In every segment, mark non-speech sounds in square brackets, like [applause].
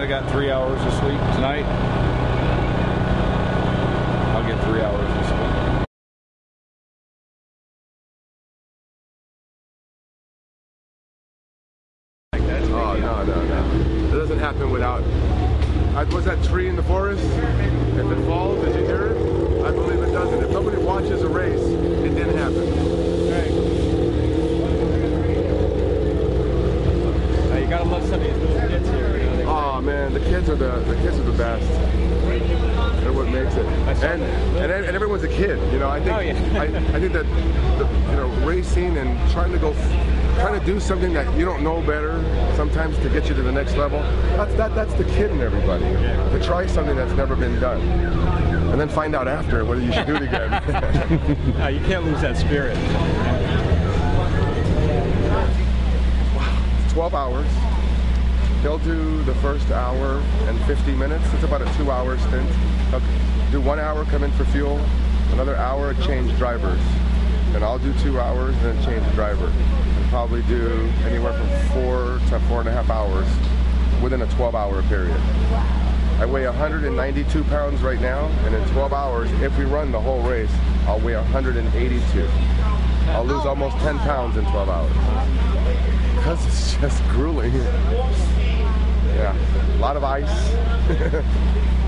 Last night I got three hours of sleep. Tonight, I'll get three hours of sleep. Oh no no no! It doesn't happen without. I, was that tree in the forest? If it falls, did you hear it? I believe it doesn't. If nobody watches a race, it didn't happen. Uh, you gotta love some of these little kids here. You know, they- Oh man, the kids are the the kids are the best. They're what makes it. And and, and everyone's a kid. You know, I think Oh, yeah. I, I think that the, you know racing and trying to go trying to do something that you don't know better sometimes to get you to the next level. That's that that's the kid in everybody. To try something that's never been done. And then find out after whether you should do it again. [laughs] You can't lose that spirit. 12 hours. They'll do the first hour and 50 minutes. It's about a two hour stint. They'll do one hour, come in for fuel, another hour, change drivers. And I'll do two hours, and then change the driver. And probably do anywhere from four to four and a half hours within a 12 hour period. I weigh 192 pounds right now, and in 12 hours, if we run the whole race, I'll weigh 182. I'll lose almost 10 pounds in 12 hours. Because it's just grueling. [laughs] Yeah, a lot of ice, [laughs]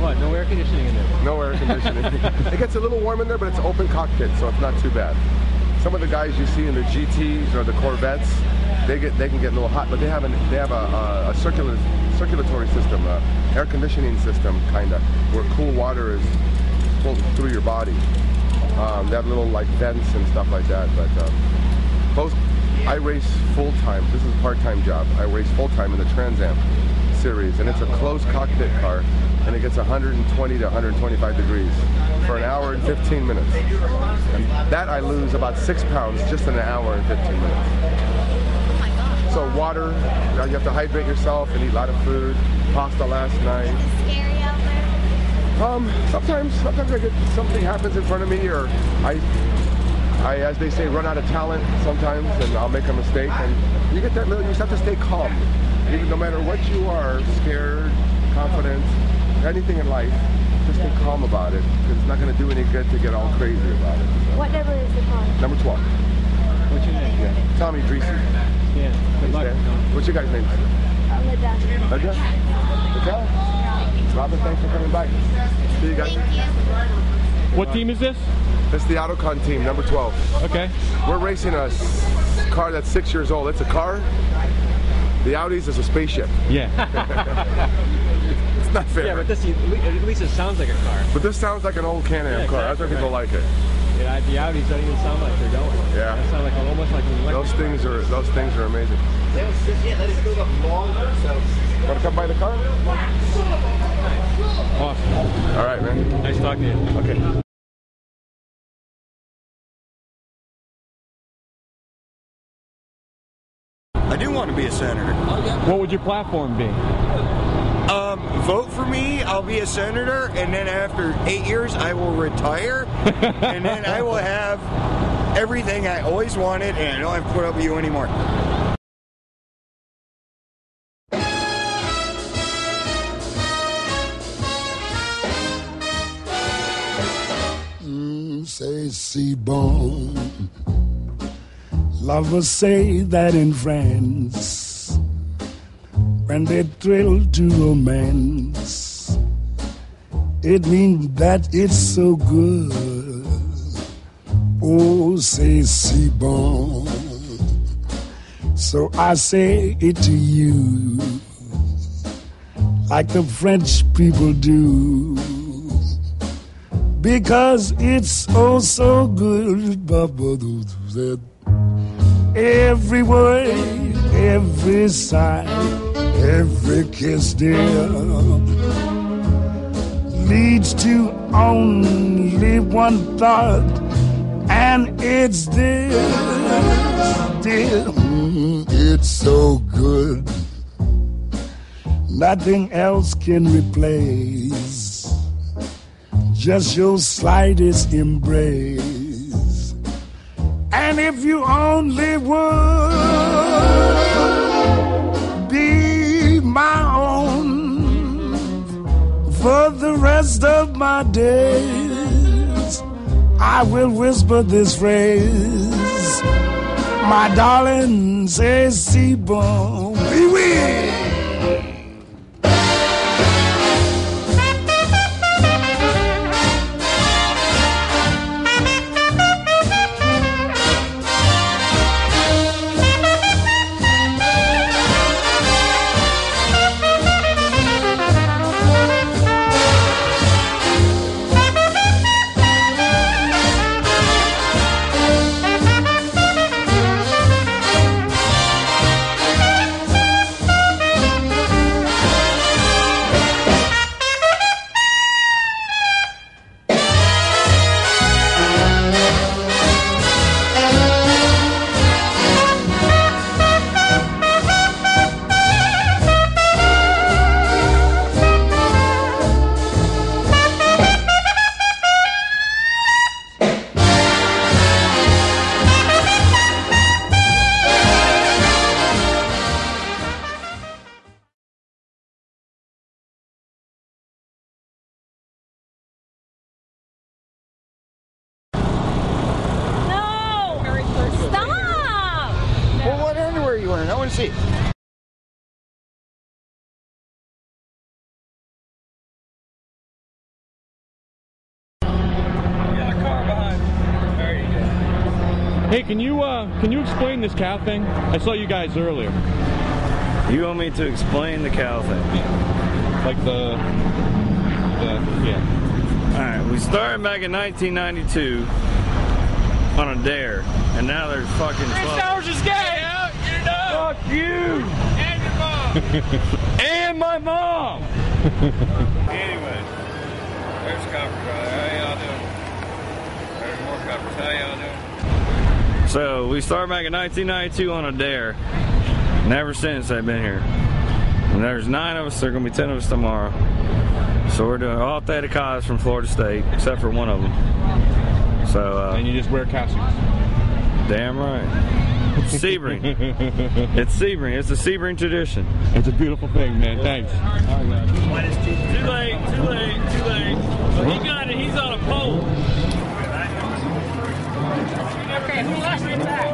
What? No air conditioning in there. no air conditioning. [laughs] it gets a little warm in there, but it's open cockpit, so it's not too bad. Some of the guys you see in the GTs or the Corvettes, they get they can get a little hot, but they have an they have a, a, a circular circulatory system, a air conditioning system, kind of, where cool water is pulled through your body. Um, they have little like vents and stuff like that, but um, most I race full time. This is a part-time job. I race full time in the Trans Am series, and it's a closed cockpit car, and it gets 120 to 125 degrees for an hour and 15 minutes. And that I lose about six pounds just in an hour and 15 minutes. So water, you have to hydrate yourself and eat a lot of food. Pasta last night. Scary out there. Um, sometimes, sometimes I get something happens in front of me, or I, I, as they say, run out of talent sometimes, and I'll make a mistake, and you get that little. You just have to stay calm, even no matter what you are, scared, confident, anything in life. Just be calm about it, because it's not going to do any good to get all crazy about it. So. What number is the car? Number 12. What's your name? Yeah. Tommy Drissi. Yeah. Good luck. What's your guy's name? I'm the done. Linda? Okay. Robin, thanks for coming by. See you guys. What team is this? It's the Autocon team, number 12. Okay. We're racing a car that's six years old. It's a car. The Audi's is a spaceship. Yeah. [laughs] It's not fair. yeah, but this at least it sounds like a car. But this sounds like an old Can-Am Yeah, car. That's why exactly, people right. like it. Yeah, the Audis don't even sound like they're going. Yeah. They sound like almost like an. Those things are those things are amazing. Want to come by the car? Awesome. All right, man. Nice talking to you. Okay. I do want to be a senator. What would your platform be? Um, vote for me. I'll be a senator, and then after eight years, I will retire, [laughs] and then I will have everything I always wanted, and I don't have to put up with you anymore. C'est si bon. Lovers say that in France, when they thrill to romance, it means that it's so good. Oh, C'est si bon. So I say it to you, like the French people do because it's oh so good. Every word, every sigh, every kiss, dear, leads to only one thought, and it's this, dear. Mm, It's so good. Nothing else can replace just your slightest embrace. And if you only would my own for the rest of my days. I will whisper this phrase, my darling, say, Seaborn, be with." You wearing? I want to see. Hey, can you uh, can you explain this cow thing? I saw you guys earlier. You want me to explain the cow thing? Like the, the yeah. All right, we started back in 1992 on a dare, and now there's fucking 12. is gay. Fuck you! And your mom! [laughs] and my mom! anyway, there's Copper Guy. How y'all doing? There's more Coppers. How y'all doing? So, we started back in 1992 on a dare. And ever since, they've been here. And there's nine of us, there are going to be ten of us tomorrow. So, we're doing all Theta Chi's from Florida State, except for one of them. So, uh, And you just wear cow suits. Damn right. Sebring. it's Sebring. It's a Sebring tradition. It's a beautiful thing, man. Thanks. Too late, too late, too late. He got it. He's on a pole. Okay, who lost it back?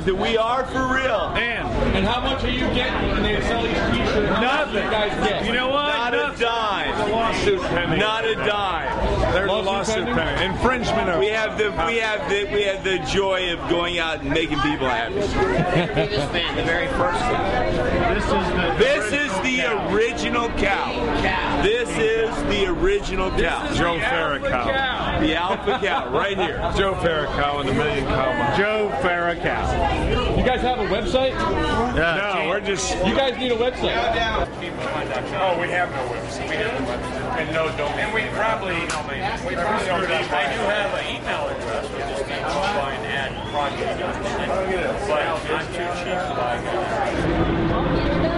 Shirt. Shows that we are for real. And And how much are you getting when they sell these t-shirts? How Nothing. You guys get. you know what? Not a Nothing. dime. Lawsuit pending. Not a dime. There's Lawsuit a lawsuit pending? pending. Infringement of. We have the we have the we have the joy of going out and making people happy. [laughs] This is the. This is the original cow. This is the original cow. Joe Farrakhan. The alpha cow, right here. [laughs] Joe Farrakhan and the Million Cow Mile. Joe Farrakhan. You guys have a website? No, we're just. You guys need a website. Oh, we have no website. We have no website. And no domain. And we probably. We probably don't have. I do have an email address. We just need to find at project. But I'm too cheap to buy that.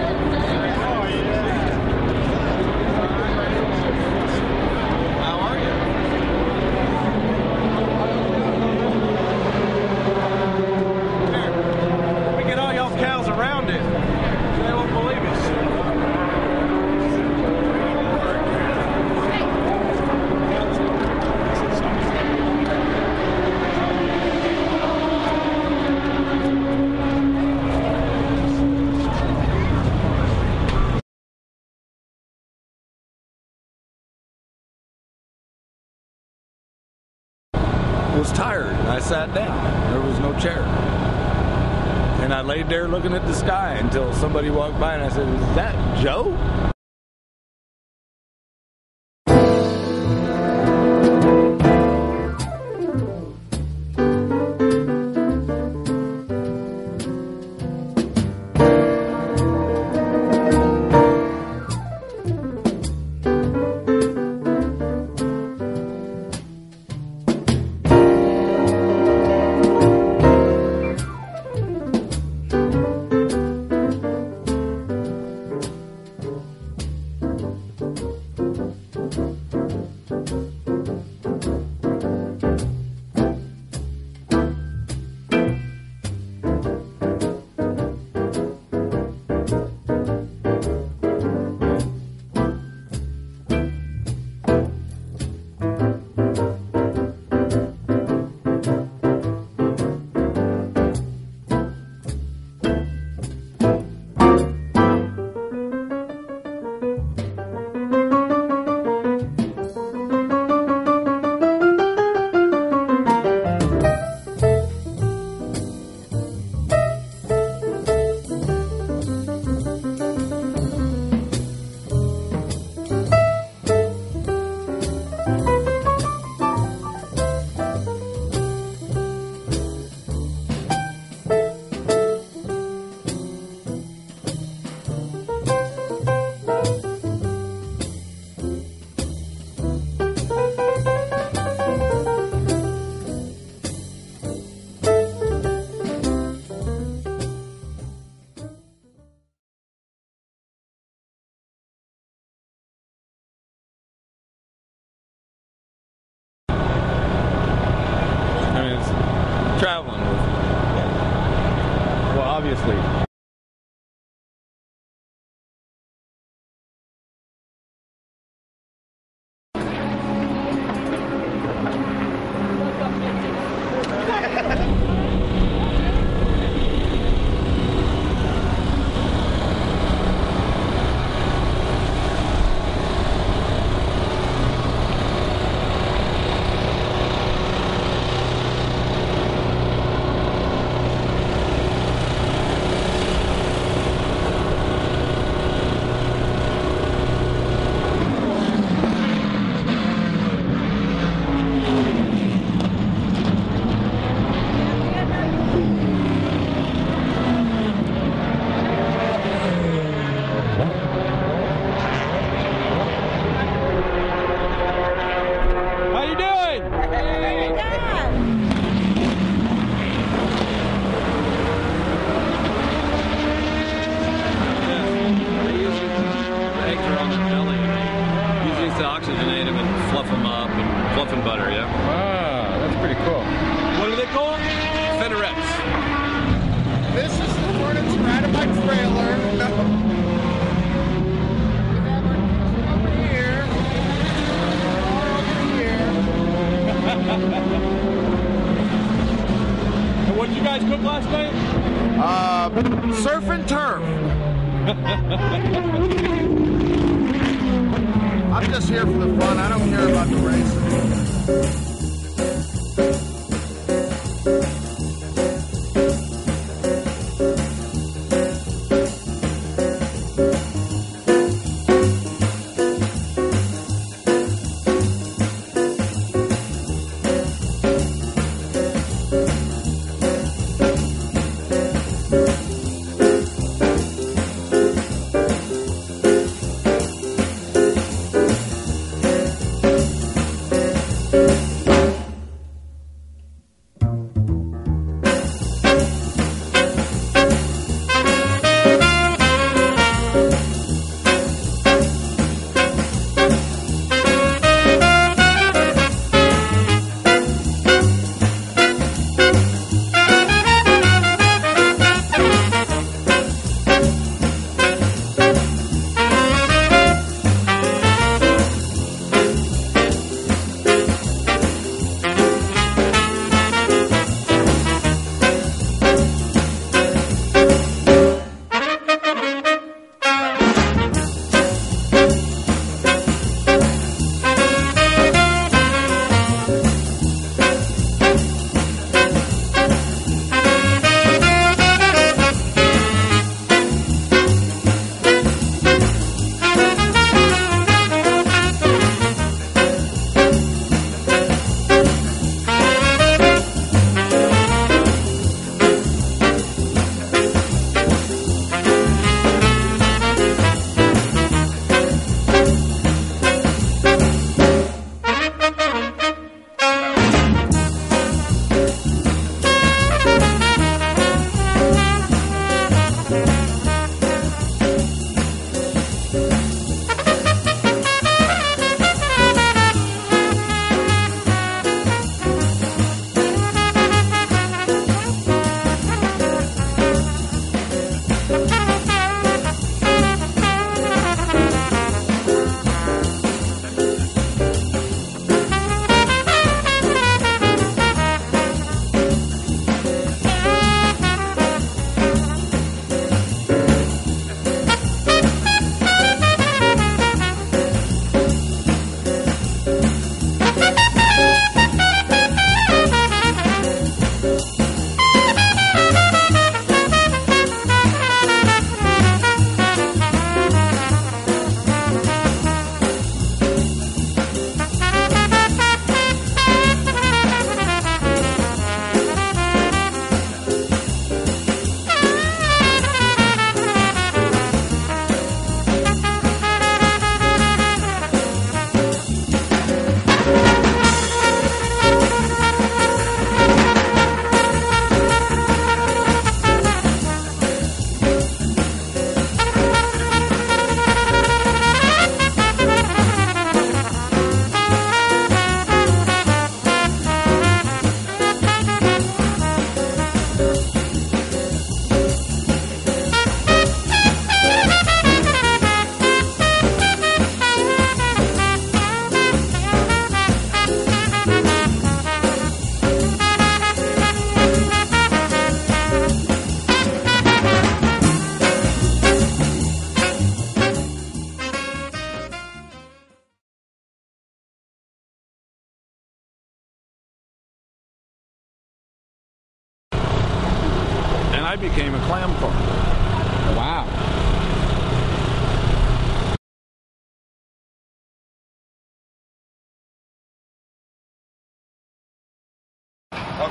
We get all y'all cows around it. They won't believe us. Was tired. I sat down. There was no chair. And I laid there looking at the sky until somebody walked by and I said, Is that Joe?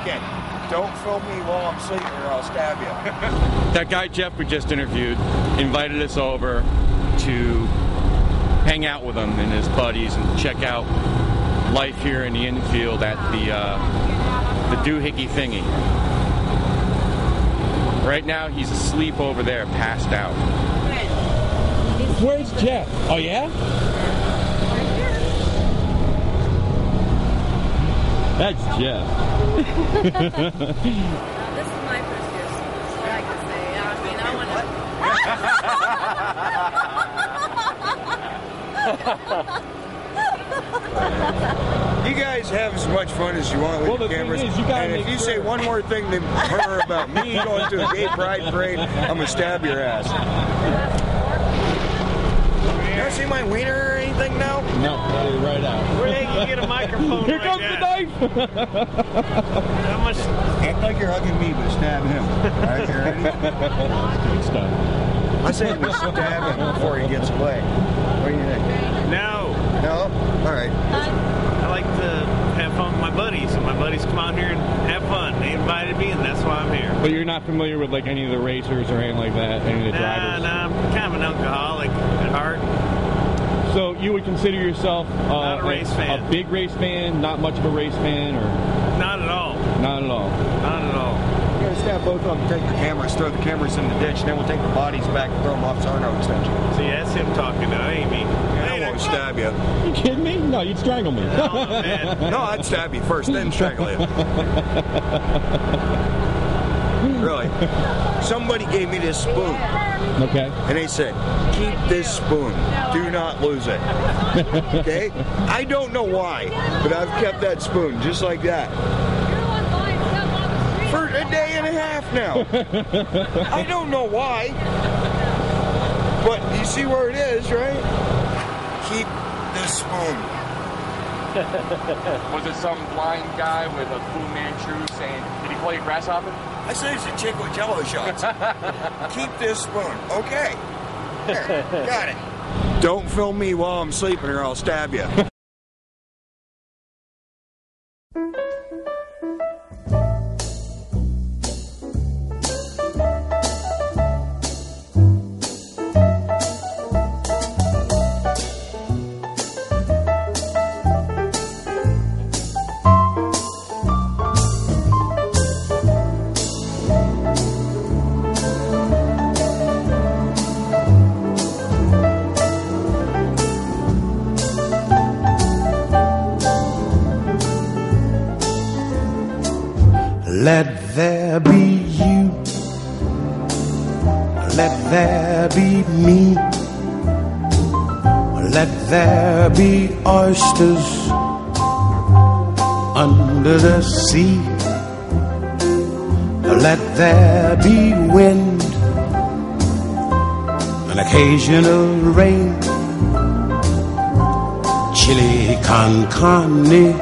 Okay, don't film me while I'm sleeping or I'll stab you. [laughs] That guy Jeff we just interviewed invited us over to hang out with him and his buddies and check out life here in the infield at the uh, the doohickey thingy. Right now he's asleep over there, passed out. Where's Jeff? Oh yeah? That's Jeff. This is my first year, so I can say. I mean, I want You guys have as much fun as you want with Well, the cameras. is, you and if you say one more thing to her about me going to a gay pride parade, I'm gonna stab your ass. You ever see my wiener or anything now? No, right out. Where get a microphone Here like comes that? the knife. How much? Act like you're hugging me, but stab him. All right, you ready? Good stuff. I say we stab him before he gets away. What do you think? No. No? All right. I like to have fun with my buddies, and my buddies come out here and have fun. They invited me, and that's why I'm here. But you're not familiar with like any of the racers or anything like that, any of the Nah, drivers. nah, I'm kind of an alcoholic at heart. So you would consider yourself uh, Not a race fan. a big race fan, not much of a race fan, or Not at all. not at all. Not at all. We're gonna stab both of them, take the cameras, throw the cameras in the ditch, and then we'll take the bodies back and throw them off Sarno extension. See, that's him talking. That ain't me. I won't stab you. You kidding me? No, you'd strangle me. [laughs] No, I'd stab you first, then strangle you. [laughs] really. Somebody gave me this spoon, okay. and they said, keep this spoon. Do not lose it. [laughs] Okay? I don't know why, but I've kept that spoon just like that. For a day and a half now. [laughs] I don't know why. But you see where it is, right? Keep the spoon. Was it some blind guy with a Fu Manchu saying, did he call you grasshopper? I said it's a chick with jello shots. [laughs] Keep this spoon. Okay. There, got it. Don't film me while I'm sleeping or I'll stab you. Occasional rain, chili con carne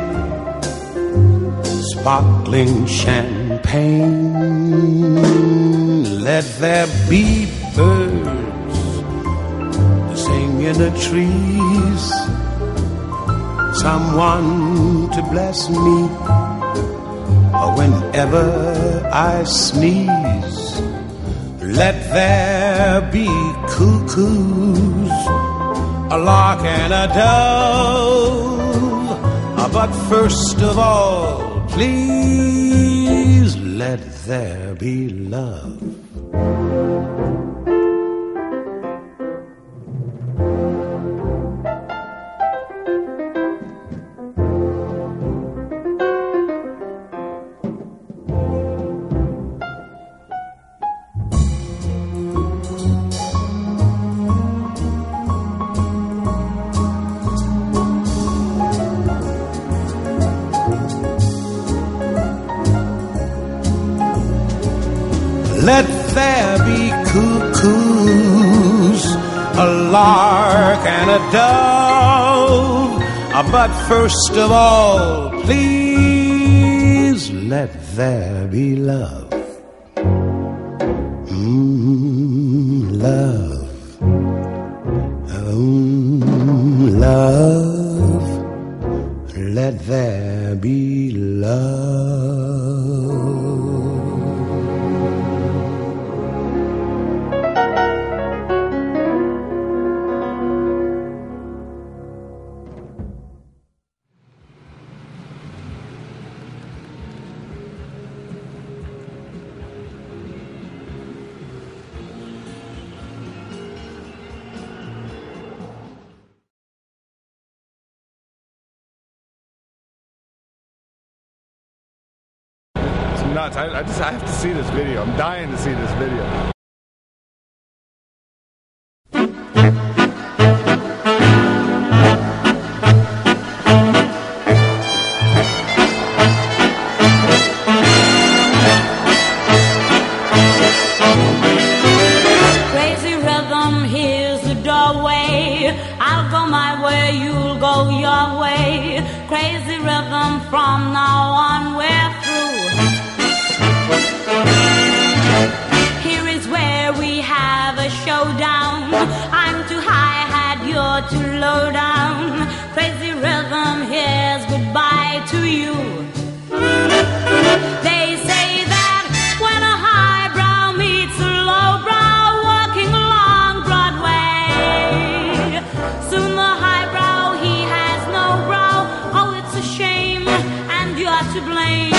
sparkling champagne. Let there be birds to sing in the trees. Someone to bless me whenever I sneeze. Let there be cuckoos, a lark and a dove. Uh, but first of all, please let there be love. Let there be cuckoos, a lark and a dove. Uh, but first of all, please let there be love. Mm, love. Oh, love. Let there be love. nuts. I, I just I have to see this video. I'm dying to see this video. to blame.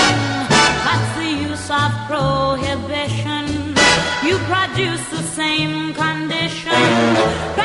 What's the use of prohibition? You produce the same condition.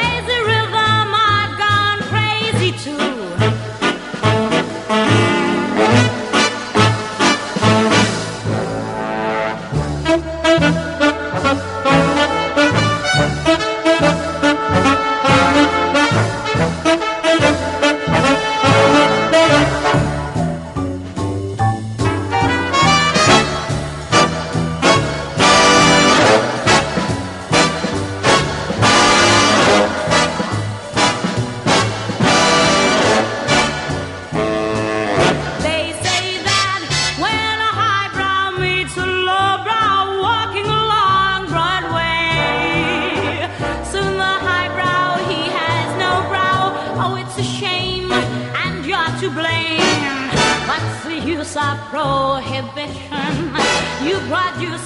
what you